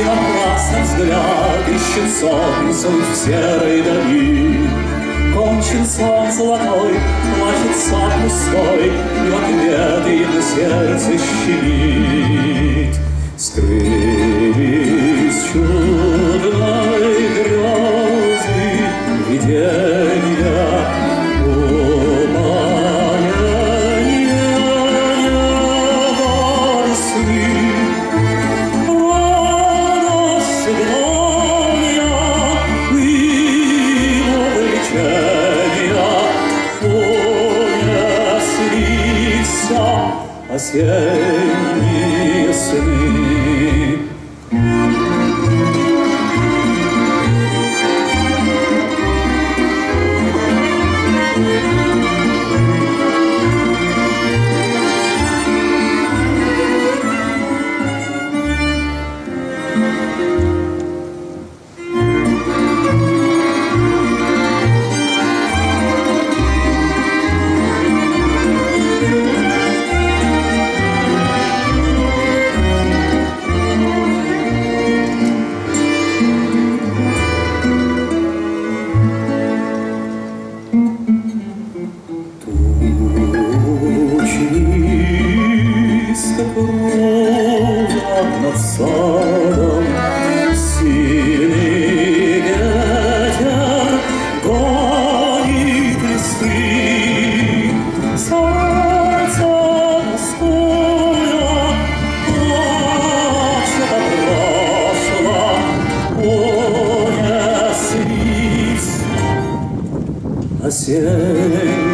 и напрасно взгляд Ищет солнце в серой дали. Кончен сон золотой, плачет сад пустой, И в ответ им сердце щемит. осенние сны. passeando